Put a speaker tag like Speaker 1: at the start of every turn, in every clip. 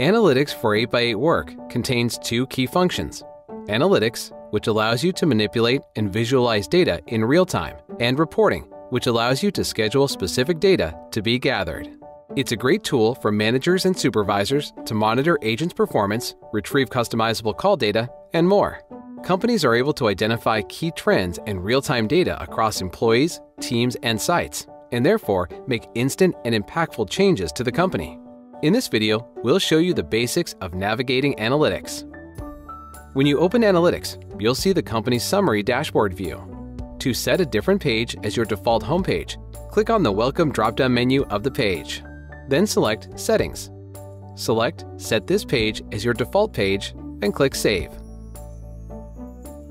Speaker 1: Analytics for 8x8 Work contains two key functions Analytics, which allows you to manipulate and visualize data in real time, and Reporting, which allows you to schedule specific data to be gathered. It's a great tool for managers and supervisors to monitor agents' performance, retrieve customizable call data, and more. Companies are able to identify key trends and real time data across employees, teams, and sites, and therefore make instant and impactful changes to the company. In this video, we'll show you the basics of navigating analytics. When you open Analytics, you'll see the company's summary dashboard view. To set a different page as your default homepage, click on the Welcome drop-down menu of the page. Then select Settings. Select Set this page as your default page and click Save.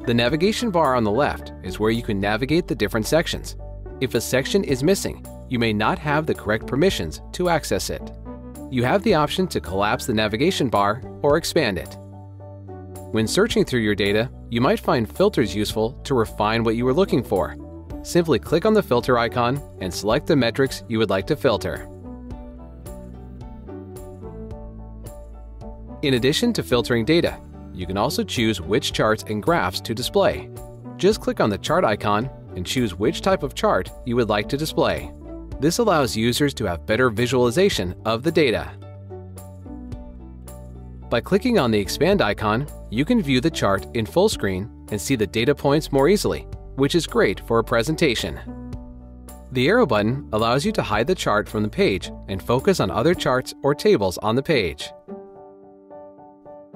Speaker 1: The navigation bar on the left is where you can navigate the different sections. If a section is missing, you may not have the correct permissions to access it you have the option to collapse the navigation bar or expand it. When searching through your data, you might find filters useful to refine what you are looking for. Simply click on the filter icon and select the metrics you would like to filter. In addition to filtering data, you can also choose which charts and graphs to display. Just click on the chart icon and choose which type of chart you would like to display. This allows users to have better visualization of the data. By clicking on the expand icon, you can view the chart in full screen and see the data points more easily, which is great for a presentation. The arrow button allows you to hide the chart from the page and focus on other charts or tables on the page.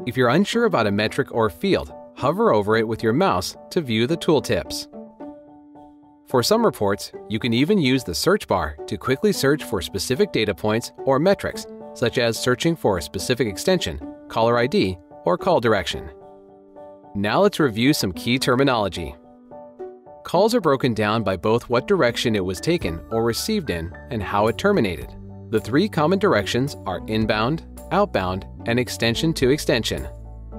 Speaker 1: If you're unsure about a metric or field, hover over it with your mouse to view the tooltips. For some reports, you can even use the search bar to quickly search for specific data points or metrics, such as searching for a specific extension, caller ID, or call direction. Now let's review some key terminology. Calls are broken down by both what direction it was taken or received in and how it terminated. The three common directions are inbound, outbound, and extension to extension.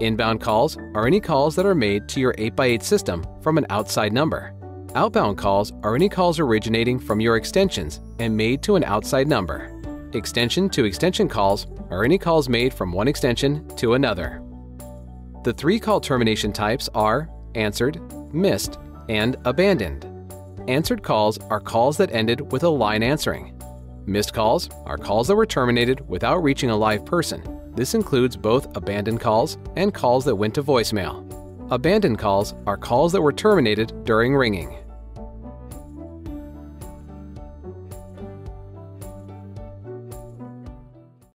Speaker 1: Inbound calls are any calls that are made to your 8x8 system from an outside number. Outbound calls are any calls originating from your extensions and made to an outside number. Extension to extension calls are any calls made from one extension to another. The three call termination types are answered, missed, and abandoned. Answered calls are calls that ended with a line answering. Missed calls are calls that were terminated without reaching a live person. This includes both abandoned calls and calls that went to voicemail. Abandoned calls are calls that were terminated during ringing.